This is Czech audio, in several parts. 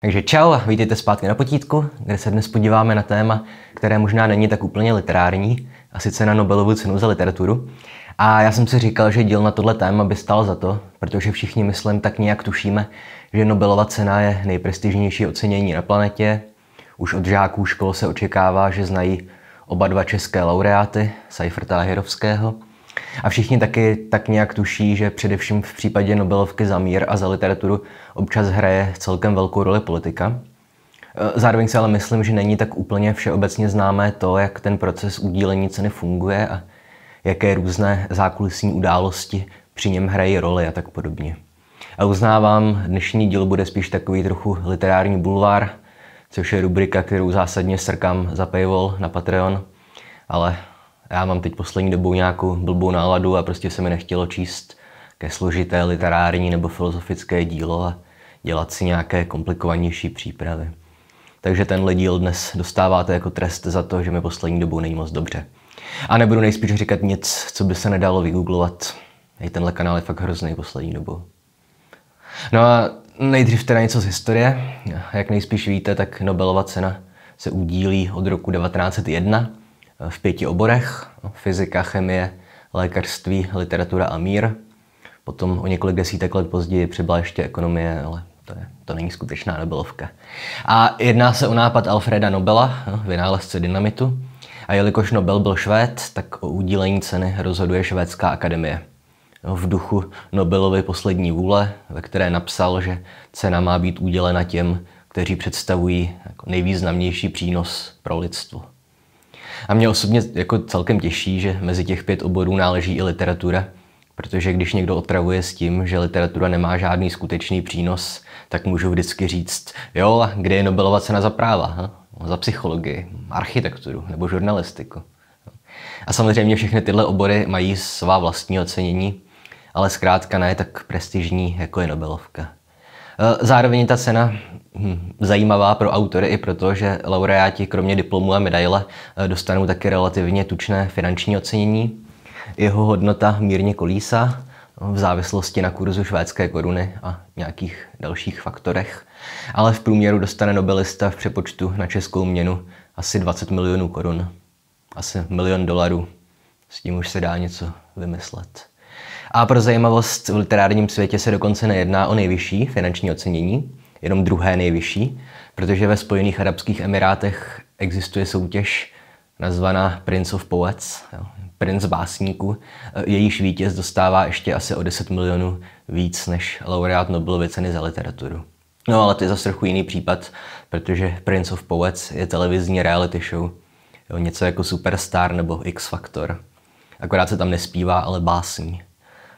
Takže čau vítejte zpátky na potítku, kde se dnes podíváme na téma, které možná není tak úplně literární, a sice na Nobelovu cenu za literaturu. A já jsem si říkal, že díl na tohle téma by stál za to, protože všichni, myslím, tak nějak tušíme, že Nobelova cena je nejprestižnější ocenění na planetě. Už od žáků škol se očekává, že znají oba dva české laureáty, Seiferta a Hirovského. A všichni taky tak nějak tuší, že především v případě Nobelovky za mír a za literaturu občas hraje celkem velkou roli politika. E, zároveň si ale myslím, že není tak úplně všeobecně známé to, jak ten proces udílení ceny funguje a jaké různé zákulisní události při něm hrají roli a tak podobně. A uznávám, dnešní díl bude spíš takový trochu literární bulvár, což je rubrika, kterou zásadně srkám za paywall na Patreon, ale já mám teď poslední dobou nějakou blbou náladu a prostě se mi nechtělo číst ke složité literární nebo filozofické dílo a dělat si nějaké komplikovanější přípravy. Takže tenhle díl dnes dostáváte jako trest za to, že mi poslední dobou není moc dobře. A nebudu nejspíš říkat nic, co by se nedalo vygooglovat. Hej, tenhle kanál je fakt hrozný poslední dobou. No a nejdřív teda něco z historie. Jak nejspíš víte, tak Nobelova cena se udílí od roku 1901 v pěti oborech. Fyzika, chemie, lékařství, literatura a mír. Potom o několik desítek let později přibyla ještě ekonomie, ale to, je, to není skutečná Nobelovka. A jedná se o nápad Alfreda Nobela, vynálezce dynamitu. A jelikož Nobel byl Švéd, tak o udílení ceny rozhoduje Švédská akademie. V duchu Nobelovy poslední vůle, ve které napsal, že cena má být udělena těm, kteří představují jako nejvýznamnější přínos pro lidstvo. A mě osobně jako celkem těší, že mezi těch pět oborů náleží i literatura, protože když někdo otravuje s tím, že literatura nemá žádný skutečný přínos, tak můžu vždycky říct, jo, a kde je Nobelova cena za práva, ha? za psychologii, architekturu nebo žurnalistiku. A samozřejmě všechny tyhle obory mají svá vlastní ocenění, ale zkrátka ne tak prestižní, jako je Nobelovka. Eh, zároveň ta cena zajímavá pro autory i proto, že laureáti kromě diplomu a medaile eh, dostanou také relativně tučné finanční ocenění. Jeho hodnota mírně kolísa v závislosti na kurzu švédské koruny a nějakých dalších faktorech. Ale v průměru dostane Nobelista v přepočtu na českou měnu asi 20 milionů korun. Asi milion dolarů. S tím už se dá něco vymyslet. A pro zajímavost v literárním světě se dokonce nejedná o nejvyšší finanční ocenění, jenom druhé nejvyšší, protože ve Spojených Arabských Emirátech existuje soutěž nazvaná Prince of Poets, jo, princ básníků. Jejíž vítěz dostává ještě asi o 10 milionů víc než laureát Nobelovy ceny za literaturu. No ale to je zase trochu jiný případ, protože Prince of Poets je televizní reality show. Jo, něco jako Superstar nebo X Factor. Akorát se tam nespívá, ale básní.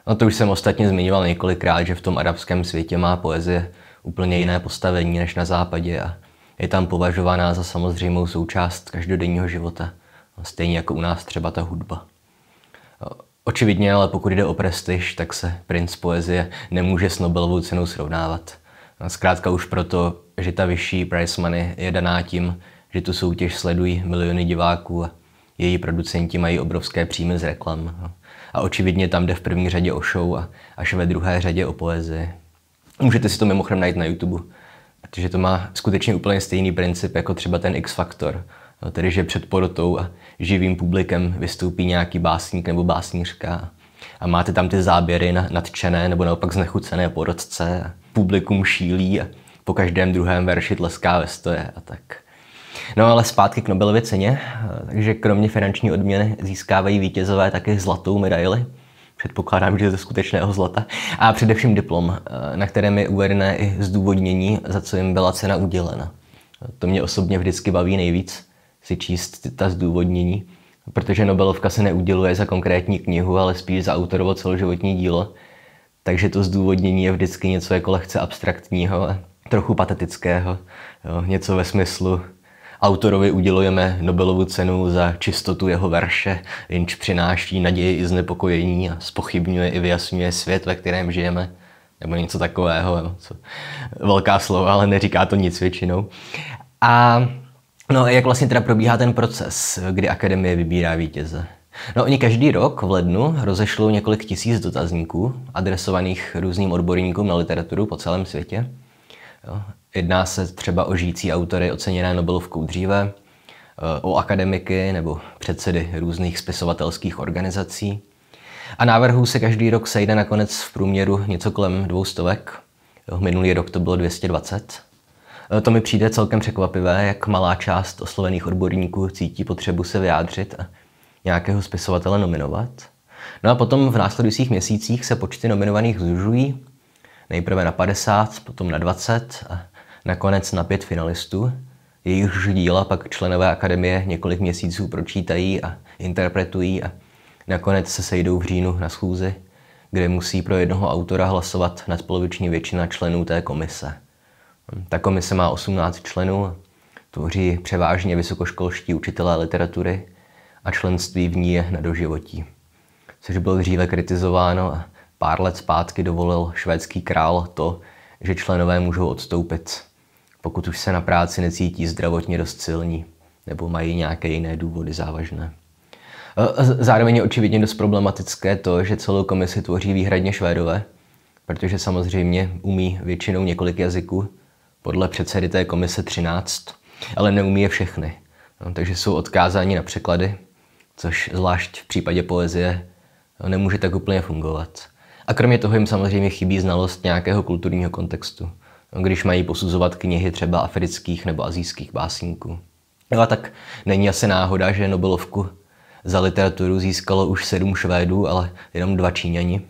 No to už jsem ostatně zmiňoval několikrát, že v tom arabském světě má poezie úplně jiné postavení než na západě a je tam považovaná za samozřejmou součást každodenního života. Stejně jako u nás třeba ta hudba. Očividně, ale pokud jde o prestiž, tak se princ poezie nemůže s Nobelovou cenou srovnávat. Zkrátka už proto, že ta vyšší price money je daná tím, že tu soutěž sledují miliony diváků a její producenti mají obrovské příjmy z reklam. A očividně tam jde v první řadě o show a až ve druhé řadě o poezii. Můžete si to mimochodem najít na YouTube, protože to má skutečně úplně stejný princip jako třeba ten X Factor. No, tedy, že před porotou a živým publikem vystoupí nějaký básník nebo básnířka a máte tam ty záběry na nadčené nebo naopak znechucené porodce a publikum šílí a po každém druhém verši tleská ve stoje a tak. No ale zpátky k Nobelově ceně, takže kromě finanční odměny získávají vítězové také zlatou medaili. Předpokládám, že to skutečného zlata. A především diplom, na kterém je uvedené i zdůvodnění, za co jim byla cena udělena. To mě osobně vždycky baví nejvíc, si číst ta zdůvodnění, protože Nobelovka se neuděluje za konkrétní knihu, ale spíš za autorovo celoživotní dílo. Takže to zdůvodnění je vždycky něco jako lehce abstraktního trochu patetického. Jo, něco ve smyslu, Autorovi udělujeme Nobelovu cenu za čistotu jeho verše, jenž přináší naději i znepokojení a spochybňuje i vyjasňuje svět, ve kterém žijeme. Nebo něco takového. Co, velká slova, ale neříká to nic většinou. A no, jak vlastně teda probíhá ten proces, kdy akademie vybírá vítěze? No, oni každý rok v lednu rozešlou několik tisíc dotazníků, adresovaných různým odborníkům na literaturu po celém světě. Jo. Jedná se třeba o žijící autory oceněné Nobelovkou dříve, eh, o akademiky nebo předsedy různých spisovatelských organizací. A návrhů se každý rok sejde nakonec v průměru něco kolem dvou stovek. Minulý rok to bylo 220. Eh, to mi přijde celkem překvapivé, jak malá část oslovených odborníků cítí potřebu se vyjádřit a nějakého spisovatele nominovat. No a potom v následujících měsících se počty nominovaných zužují, nejprve na 50, potom na 20 a nakonec na pět finalistů. Jejich díla pak členové akademie několik měsíců pročítají a interpretují a nakonec se sejdou v říjnu na schůzi, kde musí pro jednoho autora hlasovat nadpoloviční většina členů té komise. Ta komise má 18 členů, tvoří převážně vysokoškolští učitelé literatury a členství v ní je na doživotí. Což bylo dříve kritizováno a pár let zpátky dovolil švédský král to, že členové můžou odstoupit, pokud už se na práci necítí zdravotně dost silní nebo mají nějaké jiné důvody závažné. Zároveň je očividně dost problematické to, že celou komisi tvoří výhradně Švédové, protože samozřejmě umí většinou několik jazyků, podle předsedy té komise 13, ale neumí je všechny. No, takže jsou odkázáni na překlady, což zvlášť v případě poezie nemůže tak úplně fungovat. A kromě toho jim samozřejmě chybí znalost nějakého kulturního kontextu, když mají posuzovat knihy třeba afrických nebo azijských básníků. No a tak není asi náhoda, že Nobelovku za literaturu získalo už sedm Švédů, ale jenom dva Číňani.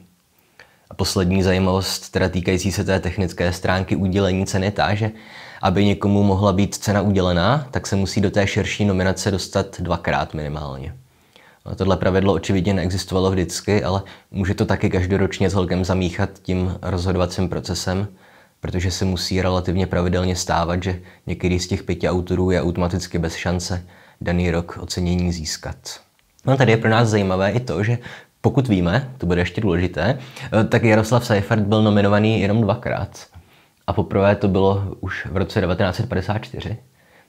A poslední zajímavost, teda týkající se té technické stránky udělení ceny, ta, že aby někomu mohla být cena udělená, tak se musí do té širší nominace dostat dvakrát minimálně. Tohle pravidlo očividně neexistovalo vždycky, ale může to taky každoročně celkem zamíchat tím rozhodovacím procesem, protože se musí relativně pravidelně stávat, že některý z těch pěti autorů je automaticky bez šance daný rok ocenění získat. No tady je pro nás zajímavé i to, že pokud víme, to bude ještě důležité, tak Jaroslav Seifert byl nominovaný jenom dvakrát. A poprvé to bylo už v roce 1954,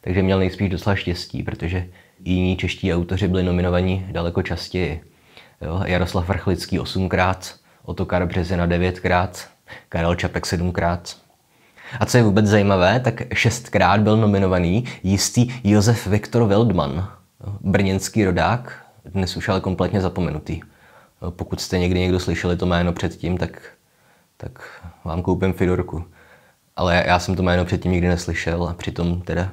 takže měl nejspíš docela štěstí, protože jiní čeští autoři byli nominovaní daleko častěji. Jo, Jaroslav Vrchlický osmkrát, Otokar Březina devětkrát, Karel Čapek sedmkrát. A co je vůbec zajímavé, tak šestkrát byl nominovaný jistý Josef Viktor Wildman, brněnský rodák, dnes už ale kompletně zapomenutý. Pokud jste někdy někdo slyšeli to jméno předtím, tak, tak vám koupím Fidorku. Ale já jsem to jméno předtím nikdy neslyšel a přitom teda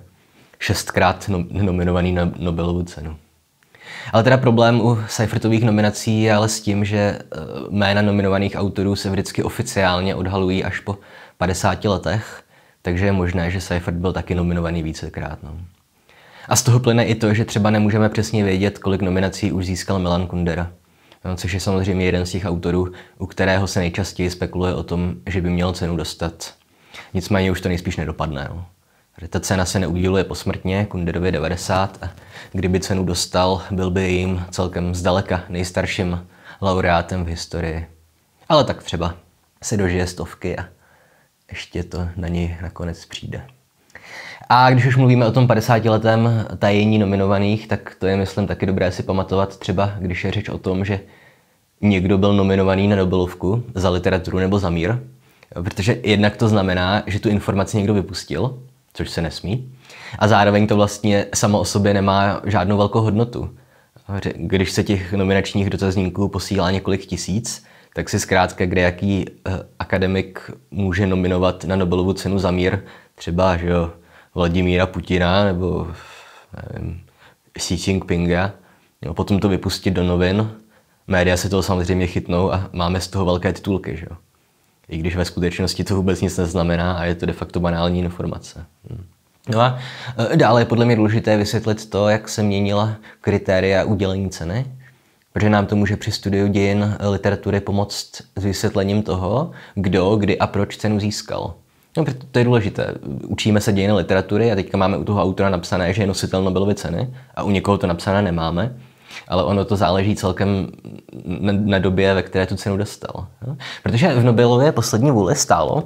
šestkrát nominovaný na Nobelovu cenu. Ale teda problém u Seifertových nominací je ale s tím, že eh, jména nominovaných autorů se vždycky oficiálně odhalují až po 50 letech, takže je možné, že Seifert byl taky nominovaný vícekrát. No. A z toho plyne i to, že třeba nemůžeme přesně vědět, kolik nominací už získal Milan Kundera. No, což je samozřejmě jeden z těch autorů, u kterého se nejčastěji spekuluje o tom, že by měl cenu dostat. Nicméně už to nejspíš nedopadne. No. Ta cena se neuděluje posmrtně, Kunderovi 90 a kdyby cenu dostal, byl by jim celkem zdaleka nejstarším laureátem v historii. Ale tak třeba se dožije stovky a ještě to na něj nakonec přijde. A když už mluvíme o tom 50-letém tajení nominovaných, tak to je, myslím, taky dobré si pamatovat třeba, když je řeč o tom, že někdo byl nominovaný na Nobelovku za literaturu nebo za mír, protože jednak to znamená, že tu informaci někdo vypustil, což se nesmí. A zároveň to vlastně samo o sobě nemá žádnou velkou hodnotu. Když se těch nominačních dotazníků posílá několik tisíc, tak si zkrátka kde jaký eh, akademik může nominovat na Nobelovu cenu za mír, třeba že jo, Vladimíra Putina nebo nevím, Xi Jinpinga, jo, potom to vypustit do novin, média se toho samozřejmě chytnou a máme z toho velké titulky. Že jo i když ve skutečnosti to vůbec nic neznamená a je to de facto banální informace. No a e, dále je podle mě důležité vysvětlit to, jak se měnila kritéria udělení ceny, protože nám to může při studiu dějin literatury pomoct s vysvětlením toho, kdo, kdy a proč cenu získal. No, to je důležité. Učíme se dějiny literatury a teďka máme u toho autora napsané, že je nositel Nobelovy ceny a u někoho to napsané nemáme ale ono to záleží celkem na, na době, ve které tu cenu dostal. Protože v Nobelově poslední vůli stálo,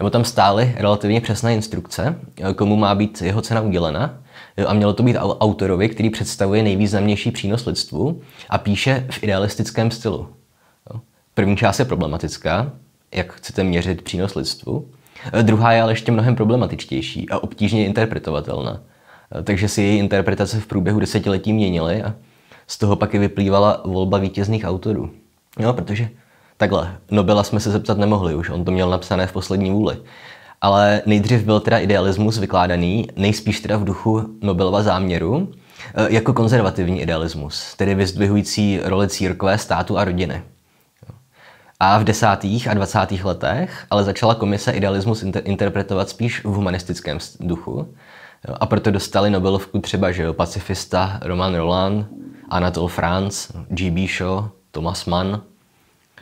nebo tam stály relativně přesné instrukce, komu má být jeho cena udělena, a mělo to být autorovi, který představuje nejvýznamnější přínos lidstvu a píše v idealistickém stylu. Jo? První část je problematická, jak chcete měřit přínos lidstvu, Druhá je ale ještě mnohem problematičtější a obtížně interpretovatelná. Takže si její interpretace v průběhu desetiletí měnily a z toho pak i vyplývala volba vítězných autorů. No, protože takhle, Nobela jsme se zeptat nemohli už, on to měl napsané v poslední vůli. Ale nejdřív byl teda idealismus vykládaný, nejspíš teda v duchu Nobelova záměru, e, jako konzervativní idealismus, tedy vyzdvihující roli církve, státu a rodiny. A v desátých a dvacátých letech ale začala komise idealismus inter- interpretovat spíš v humanistickém duchu. A proto dostali Nobelovku třeba, že jo, pacifista Roman Roland, Anatole France, G.B. Shaw, Thomas Mann.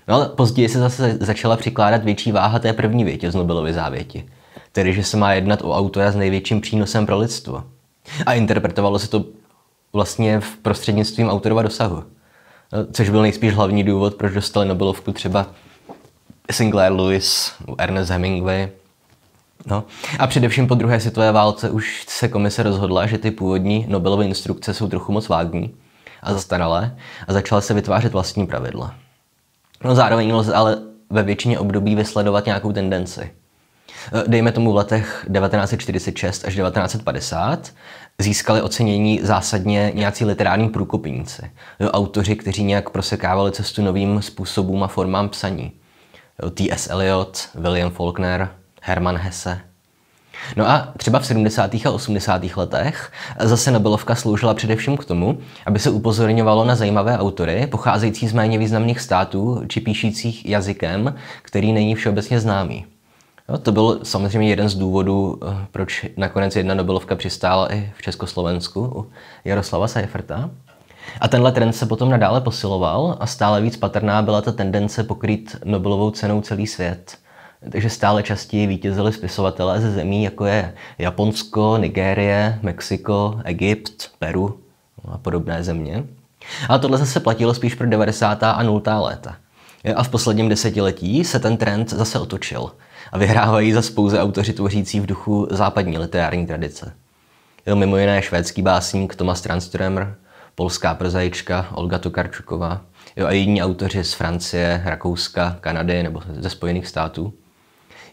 No ale později se zase začala přikládat větší váha té první větě z Nobelovy závěti. Tedy, že se má jednat o autora s největším přínosem pro lidstvo. A interpretovalo se to vlastně v prostřednictvím autorova dosahu. No, což byl nejspíš hlavní důvod, proč dostali Nobelovku třeba Sinclair Lewis, Ernest Hemingway. No. A především po druhé světové válce už se komise rozhodla, že ty původní Nobelovy instrukce jsou trochu moc vágní a zastaralé a začala se vytvářet vlastní pravidla. No zároveň lze ale ve většině období vysledovat nějakou tendenci. Dejme tomu v letech 1946 až 1950 získali ocenění zásadně nějací literární průkopníci, autoři, kteří nějak prosekávali cestu novým způsobům a formám psaní. T.S. Eliot, William Faulkner, Hermann Hesse. No a třeba v 70. a 80. letech zase Nobelovka sloužila především k tomu, aby se upozorňovalo na zajímavé autory, pocházející z méně významných států či píšících jazykem, který není všeobecně známý. No, to byl samozřejmě jeden z důvodů, eh, proč nakonec jedna Nobelovka přistála i v Československu u Jaroslava Seiferta. A tenhle trend se potom nadále posiloval a stále víc patrná byla ta tendence pokrýt Nobelovou cenou celý svět. Takže stále častěji vítězili spisovatelé ze zemí, jako je Japonsko, Nigérie, Mexiko, Egypt, Peru a podobné země. Ale tohle zase platilo spíš pro 90. a 0. léta. A v posledním desetiletí se ten trend zase otočil – a vyhrávají za pouze autoři tvořící v duchu západní literární tradice. Jo, mimo jiné švédský básník Thomas Tranströmer, polská prozaička Olga Tokarčuková jo, a jiní autoři z Francie, Rakouska, Kanady nebo ze Spojených států.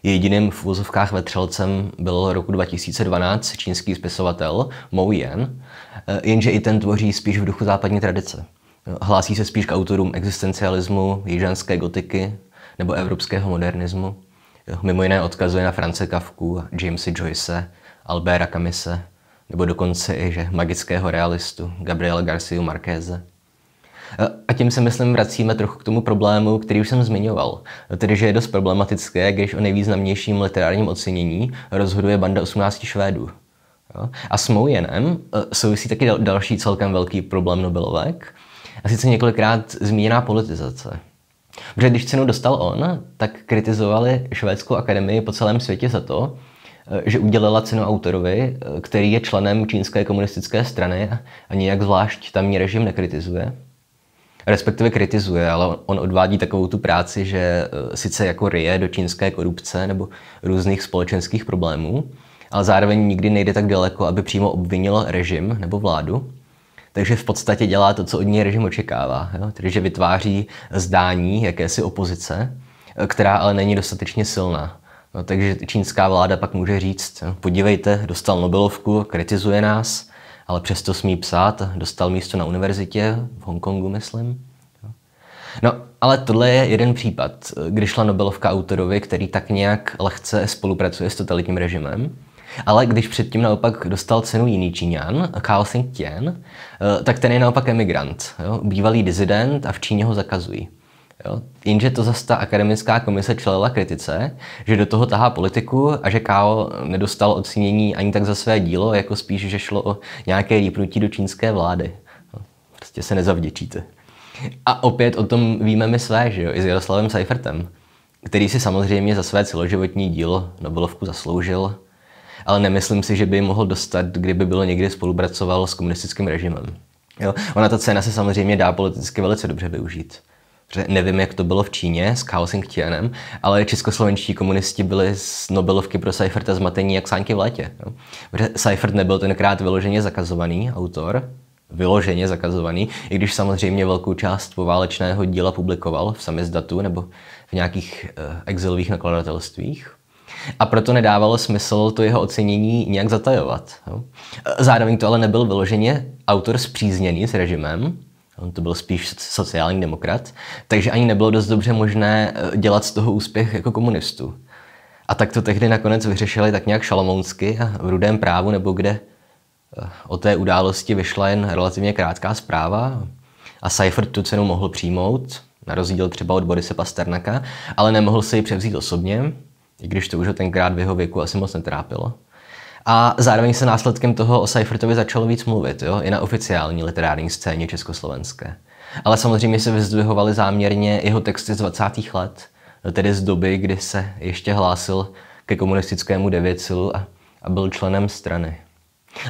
Jediným v úzovkách vetřelcem byl roku 2012 čínský spisovatel Mou Yen, eh, jenže i ten tvoří spíš v duchu západní tradice. Hlásí se spíš k autorům existencialismu, jižanské gotiky nebo evropského modernismu. Mimo jiné odkazuje na France Kafku, Jamesy Joyce, Albera Camise, nebo dokonce i že magického realistu Gabriela Garcia Marqueze. A tím se, myslím, vracíme trochu k tomu problému, který už jsem zmiňoval. Tedy, že je dost problematické, když o nejvýznamnějším literárním ocenění rozhoduje banda 18 Švédů. A s Moujenem e, souvisí taky další celkem velký problém Nobelovek, a sice několikrát zmíněná politizace. Protože když cenu dostal on, tak kritizovali Švédskou akademii po celém světě za to, eh, že udělala cenu autorovi, eh, který je členem čínské komunistické strany a nijak zvlášť tamní režim nekritizuje. Respektive kritizuje, ale on odvádí takovou tu práci, že eh, sice jako ryje do čínské korupce nebo různých společenských problémů, ale zároveň nikdy nejde tak daleko, aby přímo obvinil režim nebo vládu takže v podstatě dělá to, co od něj režim očekává. Jo? Tedy, že vytváří zdání jakési opozice, která ale není dostatečně silná. No, takže čínská vláda pak může říct, podívejte, dostal Nobelovku, kritizuje nás, ale přesto smí psát, dostal místo na univerzitě, v Hongkongu, myslím. No, ale tohle je jeden případ, kdy šla Nobelovka autorovi, který tak nějak lehce spolupracuje s totalitním režimem ale když předtím naopak dostal cenu jiný Číňan, Kao Sing Tian, eh, tak ten je naopak emigrant, jo? bývalý dizident a v Číně ho zakazují. Jo? Jenže to zase ta akademická komise čelila kritice, že do toho tahá politiku a že Kao nedostal ocenění ani tak za své dílo, jako spíš, že šlo o nějaké rýpnutí do čínské vlády. No, prostě se nezavděčíte. A opět o tom víme my své, že jo, i s Jaroslavem Seifertem, který si samozřejmě za své celoživotní dílo Nobelovku zasloužil, ale nemyslím si, že by mohl dostat, kdyby bylo někdy spolupracoval s komunistickým režimem. Jo? Ona ta cena se samozřejmě dá politicky velice dobře využít. Nevím, jak to bylo v Číně s Kao Tianem, ale českoslovenští komunisti byli z Nobelovky pro Seiferta zmatení jak sánky v létě. Protože Seifert nebyl tenkrát vyloženě zakazovaný autor, vyloženě zakazovaný, i když samozřejmě velkou část poválečného díla publikoval v samizdatu nebo v nějakých uh, exilových nakladatelstvích. A proto nedávalo smysl to jeho ocenění nějak zatajovat. Jo. Zároveň to ale nebyl vyloženě autor zpřízněný s režimem, on to byl spíš sociální demokrat, takže ani nebylo dost dobře možné eh, dělat z toho úspěch jako komunistu. A tak to tehdy nakonec vyřešili tak nějak šalomounsky a v rudém právu, nebo kde eh, o té události vyšla jen relativně krátká zpráva a Seifert tu cenu mohl přijmout, na rozdíl třeba od Borise Pasternaka, ale nemohl si ji převzít osobně, i když to už ho tenkrát v jeho věku asi moc netrápilo. A zároveň se následkem toho o Seifertovi začalo víc mluvit, jo, i na oficiální literární scéně československé. Ale samozřejmě se vyzdvihovaly záměrně jeho texty z 20. let, tedy z doby, kdy se ještě hlásil ke komunistickému devěcilu a, a byl členem strany.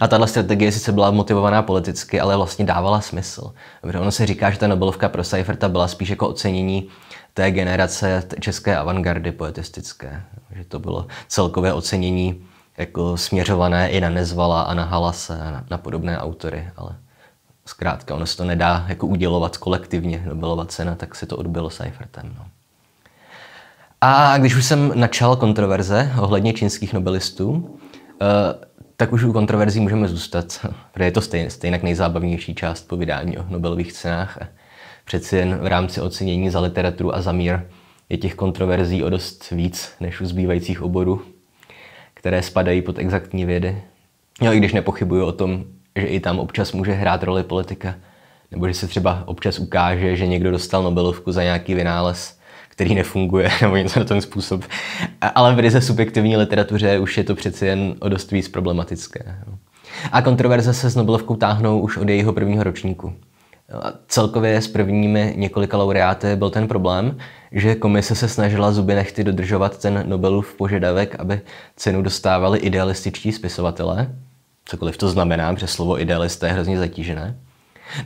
A tahle strategie sice byla motivovaná politicky, ale vlastně dávala smysl. Protože ono se říká, že ta Nobelovka pro Seiferta byla spíš jako ocenění té generace české avantgardy poetistické. Že to bylo celkové ocenění jako směřované i na Nezvala a na Halase a na, na podobné autory, ale zkrátka ono se to nedá jako udělovat kolektivně, Nobelova cena, tak se to odbylo Seifertem. No. A když už jsem načal kontroverze ohledně čínských nobelistů, eh, tak už u kontroverzí můžeme zůstat, protože je to stejně, stejně nejzábavnější část povídání o Nobelových cenách. Přeci jen v rámci ocenění za literaturu a za mír je těch kontroverzí o dost víc než u zbývajících oborů, které spadají pod exaktní vědy. Jo, i když nepochybuju o tom, že i tam občas může hrát roli politika, nebo že se třeba občas ukáže, že někdo dostal Nobelovku za nějaký vynález, který nefunguje, nebo něco na ten způsob. Ale v ryze subjektivní literatuře už je to přeci jen o dost víc problematické. A kontroverze se s Nobelovkou táhnou už od jejího prvního ročníku. A celkově s prvními několika laureáty byl ten problém, že komise se snažila zuby nechty dodržovat ten Nobelův požadavek, aby cenu dostávali idealističtí spisovatelé, cokoliv to znamená, protože slovo idealista je hrozně zatížené.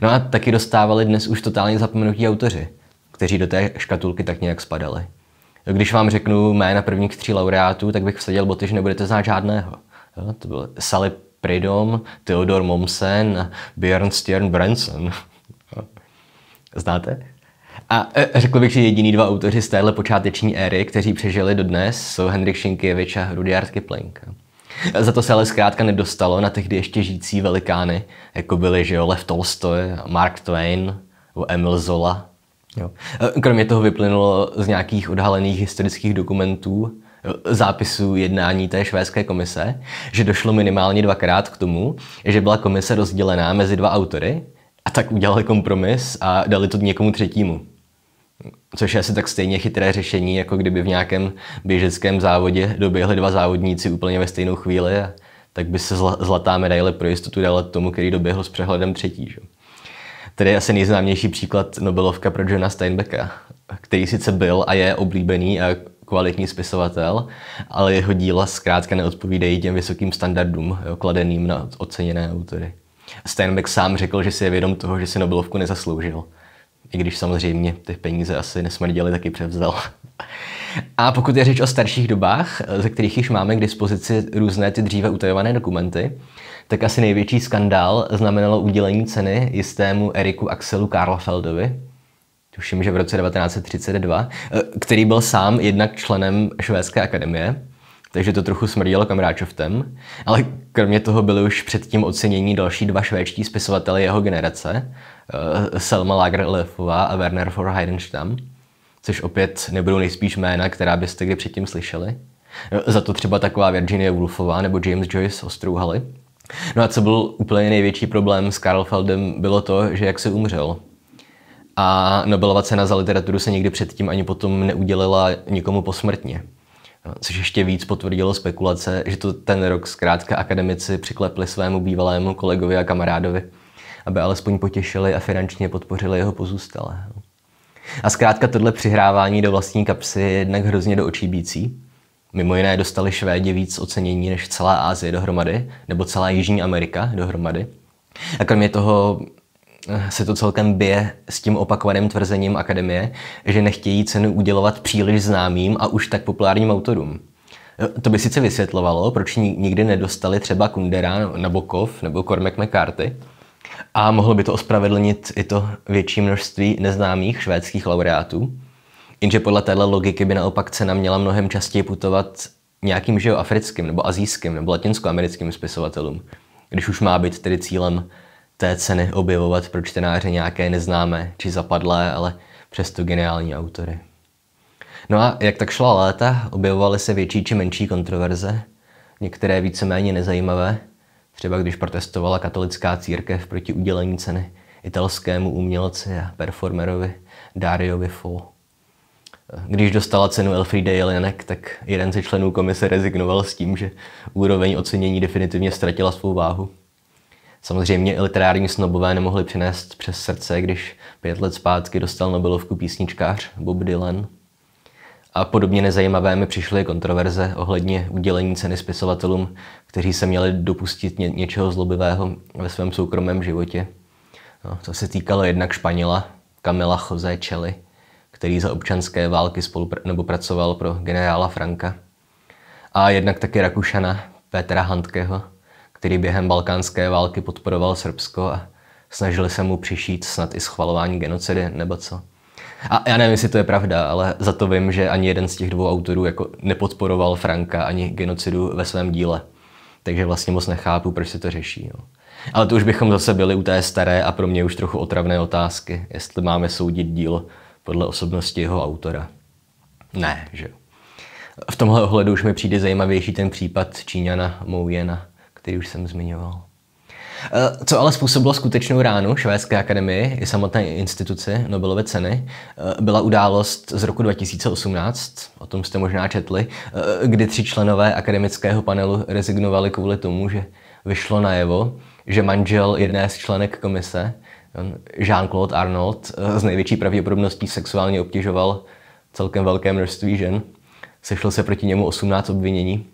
No a taky dostávali dnes už totálně zapomenutí autoři kteří do té škatulky tak nějak spadali. Když vám řeknu jména prvních tří laureátů, tak bych vsadil boty, že nebudete znát žádného. To byl Sally Pridom, Theodor Momsen a Björn Stjern Branson. Znáte? A e, řekl bych, že jediný dva autoři z téhle počáteční éry, kteří přežili dodnes, jsou Henrik Sienkiewicz a Rudyard Kipling. Za to se ale zkrátka nedostalo na tehdy ještě žijící velikány, jako byli že jo, Lev Tolstoy, Mark Twain, Emil Zola Jo. Kromě toho vyplynulo z nějakých odhalených historických dokumentů, zápisů jednání té švédské komise, že došlo minimálně dvakrát k tomu, že byla komise rozdělená mezi dva autory a tak udělali kompromis a dali to někomu třetímu. Což je asi tak stejně chytré řešení, jako kdyby v nějakém běžeckém závodě doběhli dva závodníci úplně ve stejnou chvíli a tak by se zlatá medaile pro jistotu dala tomu, který doběhl s přehledem třetí. Že? Tady je asi nejznámější příklad Nobelovka pro Johna Steinbecka, který sice byl a je oblíbený a kvalitní spisovatel, ale jeho díla zkrátka neodpovídají těm vysokým standardům jo, kladeným na oceněné autory. Steinbeck sám řekl, že si je vědom toho, že si Nobelovku nezasloužil. I když samozřejmě ty peníze asi nesmrděli, taky převzal. A pokud je řeč o starších dobách, ze kterých již máme k dispozici různé ty dříve utajované dokumenty, tak asi největší skandál znamenalo udělení ceny jistému Eriku Axelu Karlfeldovi, tuším, že v roce 1932, který byl sám jednak členem Švédské akademie, takže to trochu smrdilo kamráčovtem, ale kromě toho byly už předtím ocenění další dva švédští spisovatelé jeho generace, eh, Selma Lagerlöfová a Werner von Heidenstam, což opět nebudou nejspíš jména, která byste kdy předtím slyšeli. Eh, za to třeba taková Virginia Woolfová nebo James Joyce ostrouhali. No a co byl úplně největší problém s Feldem, bylo to, že jak se umřel. A Nobelova cena za literaturu se nikdy předtím ani potom neudělila nikomu posmrtně. Což ještě víc potvrdilo spekulace, že to ten rok zkrátka akademici přiklepli svému bývalému kolegovi a kamarádovi, aby alespoň potěšili a finančně podpořili jeho pozůstalé. A zkrátka tohle přihrávání do vlastní kapsy je jednak hrozně do očí bící, Mimo jiné dostali Švédi víc ocenění než celá Asie dohromady, nebo celá Jižní Amerika dohromady. A kromě toho se to celkem bije s tím opakovaným tvrzením akademie, že nechtějí cenu udělovat příliš známým a už tak populárním autorům. Eh, to by sice vysvětlovalo, proč nikdy nedostali třeba Kundera, Nabokov nebo Cormac McCarthy, a mohlo by to ospravedlnit i to větší množství neznámých švédských laureátů, Jenže podle téhle logiky by naopak cena měla mnohem častěji putovat nějakým že africkým nebo azijským nebo latinskoamerickým spisovatelům, když už má být tedy cílem té ceny objevovat pro čtenáře nějaké neznámé či zapadlé, ale přesto geniální autory. No a jak tak šla léta, objevovaly se větší či menší kontroverze, některé víceméně nezajímavé, třeba když protestovala katolická církev proti udělení ceny italskému umělci a performerovi Dariovi Fo. Když dostala cenu Elfriede Jelinek, tak jeden ze členů komise rezignoval s tím, že úroveň ocenění definitivně ztratila svou váhu. Samozřejmě literární snobové nemohli přinést přes srdce, když pět let zpátky dostal Nobelovku písničkář Bob Dylan. A podobně nezajímavé mi přišly kontroverze ohledně udělení ceny spisovatelům, kteří se měli dopustit ně, něčeho zlobivého ve svém soukromém životě. No, to se týkalo jednak Španěla, Camila José Čely, který za občanské války spolupr- nebo pracoval pro generála Franka. A jednak taky Rakušana Petra Handkeho, který během balkánské války podporoval Srbsko a snažili se mu přišít snad i schvalování genocidy nebo co. A já nevím, jestli to je pravda, ale za to vím, že ani jeden z těch dvou autorů jako nepodporoval Franka ani genocidu ve svém díle. Takže vlastně moc nechápu, proč se to řeší. No. Ale to už bychom zase byli u té staré a pro mě už trochu otravné otázky, jestli máme soudit dílo podle osobnosti jeho autora. Ne, že V tomhle ohledu už mi přijde zajímavější ten případ Číňana Moujena, který už jsem zmiňoval. Eh, co ale způsobilo skutečnou ránu Švédské akademii i samotné instituci Nobelovy ceny, eh, byla událost z roku 2018, o tom jste možná četli, eh, kdy tři členové akademického panelu rezignovali kvůli tomu, že vyšlo najevo, že manžel jedné z členek komise, Jean-Claude Arnold, z největší pravděpodobností sexuálně obtěžoval celkem velké množství žen. Sešlo se proti němu 18 obvinění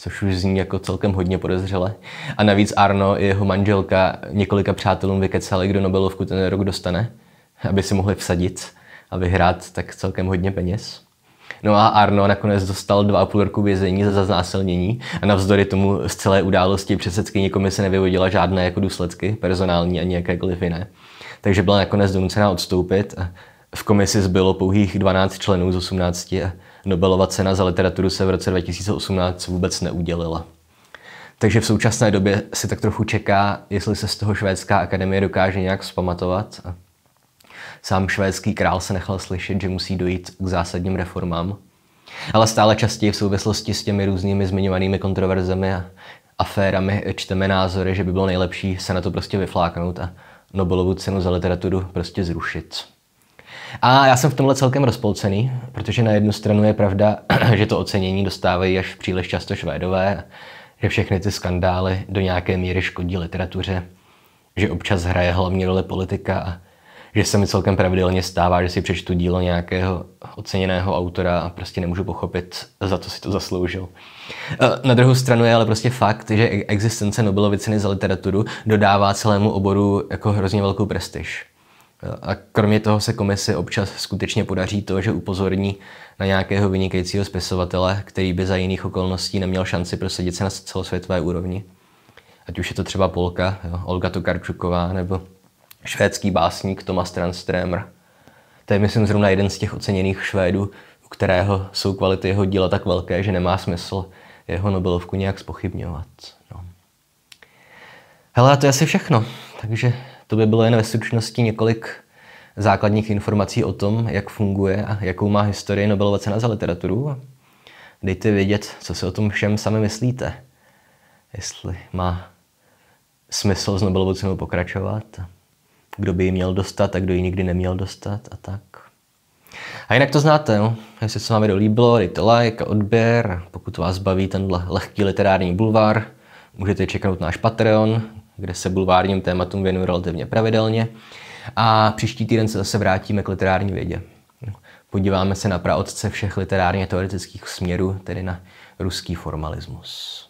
což už zní jako celkem hodně podezřele. A navíc Arno i jeho manželka několika přátelům vykecali, kdo Nobelovku ten rok dostane, aby si mohli vsadit a vyhrát tak celkem hodně peněz. No a Arno nakonec dostal dva a půl roku vězení za znásilnění a navzdory tomu z celé události předsedkyně komise nevyvodila žádné jako důsledky, personální ani jakékoliv jiné. Takže byla nakonec donucená odstoupit. V komisi zbylo pouhých 12 členů z 18 a Nobelova cena za literaturu se v roce 2018 vůbec neudělila. Takže v současné době si tak trochu čeká, jestli se z toho švédská akademie dokáže nějak vzpamatovat. Sám švédský král se nechal slyšet, že musí dojít k zásadním reformám. Ale stále častěji v souvislosti s těmi různými zmiňovanými kontroverzemi a aférami čteme názory, že by bylo nejlepší se na to prostě vyfláknout a Nobelovu cenu za literaturu prostě zrušit. A já jsem v tomhle celkem rozpolcený, protože na jednu stranu je pravda, že to ocenění dostávají až příliš často Švédové, že všechny ty skandály do nějaké míry škodí literatuře, že občas hraje hlavní roli politika a že se mi celkem pravidelně stává, že si přečtu dílo nějakého oceněného autora a prostě nemůžu pochopit, za to si to zasloužil. Na druhou stranu je ale prostě fakt, že existence Nobelovy ceny za literaturu dodává celému oboru jako hrozně velkou prestiž. A kromě toho se komisi občas skutečně podaří to, že upozorní na nějakého vynikajícího spisovatele, který by za jiných okolností neměl šanci prosadit se na celosvětové úrovni. Ať už je to třeba Polka, jo, Olga Tokarčuková, nebo švédský básník Thomas Tranströmer. To je, myslím, zrovna jeden z těch oceněných Švédů, u kterého jsou kvality jeho díla tak velké, že nemá smysl jeho Nobelovku nějak spochybňovat. No. Hele, to je asi všechno. Takže to by bylo jen ve stručnosti několik základních informací o tom, jak funguje a jakou má historie Nobelova cena za literaturu. Dejte vědět, co si o tom všem sami myslíte. Jestli má smysl s Nobelovou cenou pokračovat, kdo by ji měl dostat a kdo ji nikdy neměl dostat a tak. A jinak to znáte, no? jestli se vám video líbilo, dejte like odběr. Pokud vás baví tenhle lehký literární bulvár, můžete čeknout náš Patreon, kde se bulvárním tématům věnuju relativně pravidelně. A příští týden se zase vrátíme k literární vědě. Podíváme se na praotce všech literárně teoretických směrů, tedy na ruský formalismus.